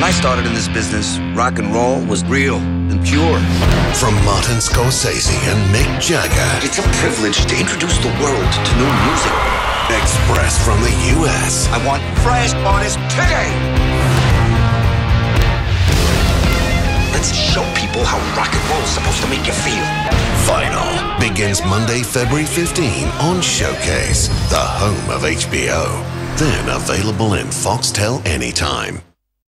When I started in this business, rock and roll was real and pure. From Martin Scorsese and Mick Jagger. It's a privilege to introduce the world to new music. Express from the US. I want fresh artists today. Let's show people how rock and roll is supposed to make you feel. Vinyl begins Monday, February 15 on Showcase, the home of HBO. Then available in Foxtel anytime.